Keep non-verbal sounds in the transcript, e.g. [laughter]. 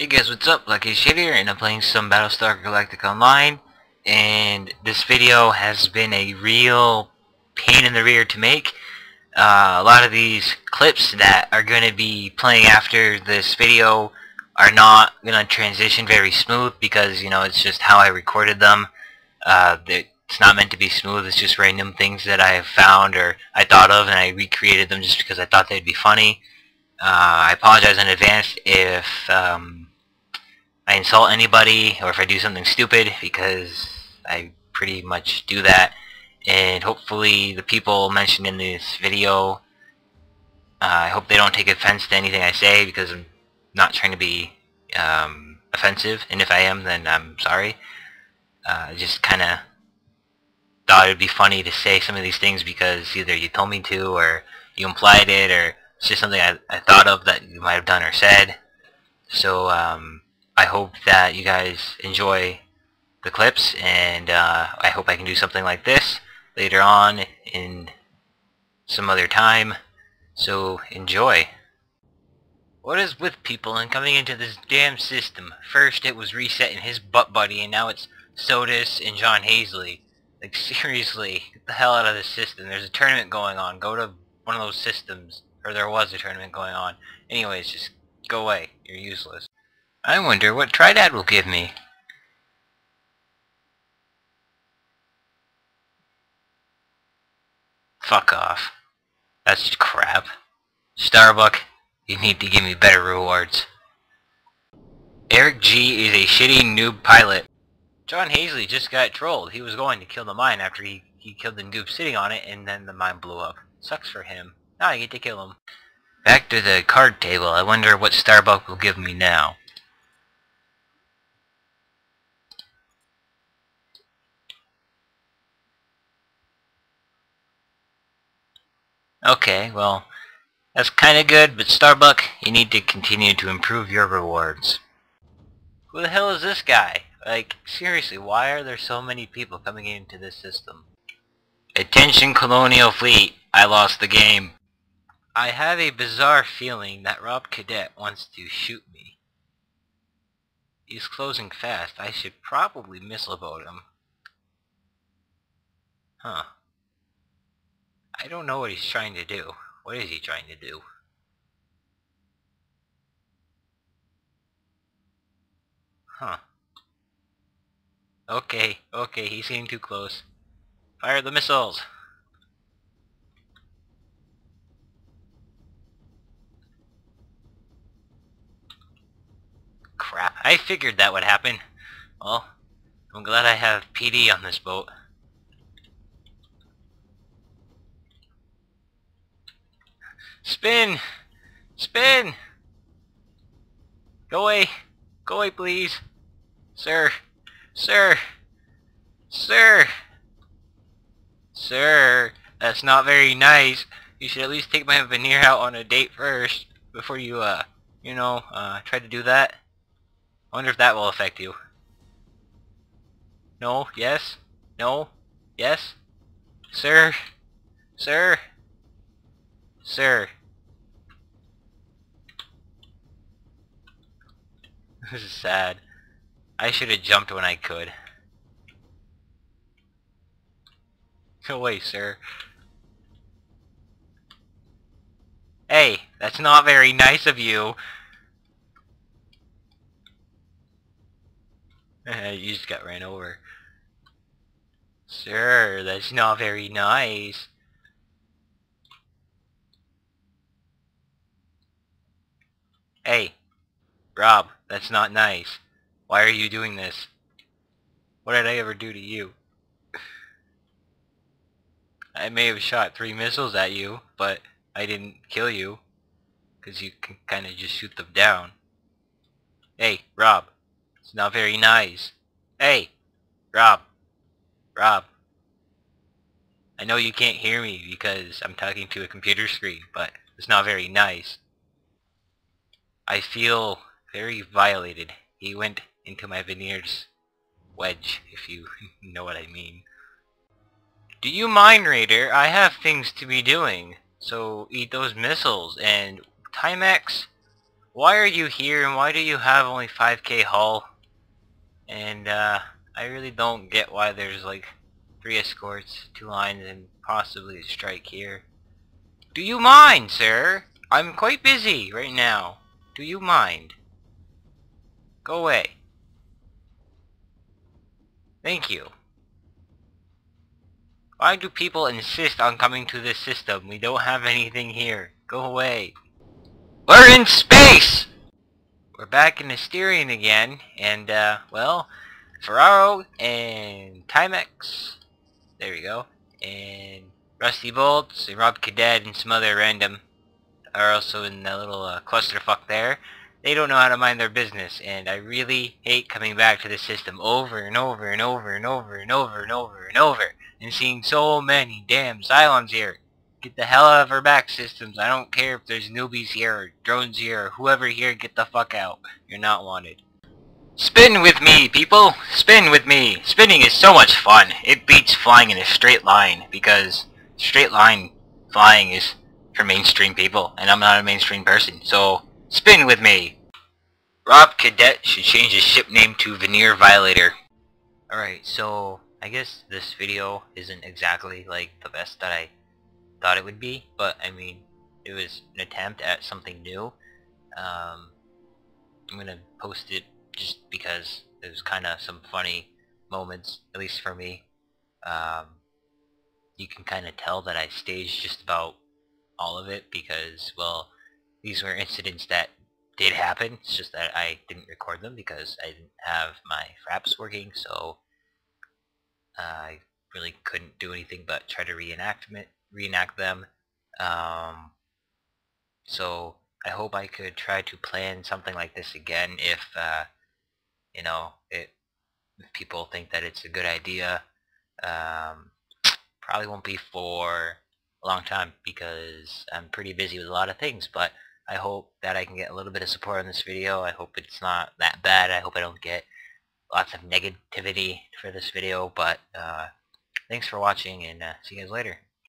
Hey guys, what's up? Lucky Shit here, and I'm playing some Battlestar Galactica Online, and this video has been a real pain in the rear to make. Uh, a lot of these clips that are going to be playing after this video are not going to transition very smooth because, you know, it's just how I recorded them. Uh, it's not meant to be smooth, it's just random things that I have found or I thought of and I recreated them just because I thought they'd be funny. Uh, I apologize in advance if um, I insult anybody or if I do something stupid because I pretty much do that. And hopefully the people mentioned in this video uh, I hope they don't take offense to anything I say because I'm not trying to be um, offensive. And if I am then I'm sorry. Uh, just kinda thought it would be funny to say some of these things because either you told me to or you implied it or it's just something I, I thought of that you might have done or said. So um, I hope that you guys enjoy the clips and uh, I hope I can do something like this later on in some other time. So enjoy. What is with people and coming into this damn system? First it was resetting his butt buddy and now it's Sodus and John Hazley. Like [laughs] seriously get the hell out of this system. There's a tournament going on. Go to one of those systems. Or there was a tournament going on. Anyways just go away. You're useless I wonder what Triad will give me. Fuck off. That's crap. Starbuck, you need to give me better rewards. Eric G is a shitty noob pilot. John Hazley just got trolled. He was going to kill the mine after he, he killed the noob sitting on it and then the mine blew up. Sucks for him. Now I get to kill him. Back to the card table. I wonder what Starbuck will give me now. Okay, well, that's kinda good, but Starbuck, you need to continue to improve your rewards. Who the hell is this guy? Like, seriously, why are there so many people coming into this system? Attention Colonial Fleet, I lost the game. I have a bizarre feeling that Rob Cadet wants to shoot me. He's closing fast. I should probably missile about him. Huh. I don't know what he's trying to do. What is he trying to do? Huh. Okay, okay, he's getting too close. Fire the missiles! Crap, I figured that would happen. Well, I'm glad I have PD on this boat. Spin! Spin! Go away! Go away, please! Sir! Sir! Sir! Sir! That's not very nice. You should at least take my veneer out on a date first before you, uh, you know, uh, try to do that. I wonder if that will affect you. No? Yes? No? Yes? Sir? Sir? Sir? This is sad. I should have jumped when I could. Go away, sir. Hey, that's not very nice of you. [laughs] you just got ran over. Sir, that's not very nice. Hey, Rob, that's not nice. Why are you doing this? What did I ever do to you? I may have shot three missiles at you, but I didn't kill you. Because you can kind of just shoot them down. Hey, Rob. It's not very nice. Hey, Rob. Rob. I know you can't hear me because I'm talking to a computer screen, but it's not very nice. I feel very violated. He went into my veneers wedge, if you [laughs] know what I mean. Do you mind, Raider? I have things to be doing. So eat those missiles. And Timex, why are you here and why do you have only 5k hull? And uh, I really don't get why there's like three escorts, two lines, and possibly a strike here. Do you mind, sir? I'm quite busy right now. Do you mind? Go away. Thank you. Why do people insist on coming to this system? We don't have anything here. Go away. We're in space! We're back in Asterion again, and, uh, well, Ferraro and Timex, there we go, and Rusty Bolts and Rob Cadet and some other random are also in the little uh, clusterfuck there they don't know how to mind their business, and I really hate coming back to the system over and over and over and over and over and over and over, and seeing so many damn Cylons here. Get the hell out of our back systems. I don't care if there's newbies here or drones here or whoever here, get the fuck out. You're not wanted. Spin with me, people! Spin with me! Spinning is so much fun. It beats flying in a straight line, because straight line flying is for mainstream people, and I'm not a mainstream person, so Spin with me! Rob Cadet should change his ship name to Veneer Violator. Alright, so I guess this video isn't exactly like the best that I thought it would be, but I mean, it was an attempt at something new. Um, I'm gonna post it just because it was kind of some funny moments, at least for me. Um, you can kind of tell that I staged just about all of it because, well, these were incidents that did happen. It's just that I didn't record them because I didn't have my fraps working, so I really couldn't do anything but try to reenact, reenact them. Um, so I hope I could try to plan something like this again if, uh, you know, it, if people think that it's a good idea. Um, probably won't be for a long time because I'm pretty busy with a lot of things, but I hope that I can get a little bit of support on this video. I hope it's not that bad. I hope I don't get lots of negativity for this video. But uh, thanks for watching and uh, see you guys later.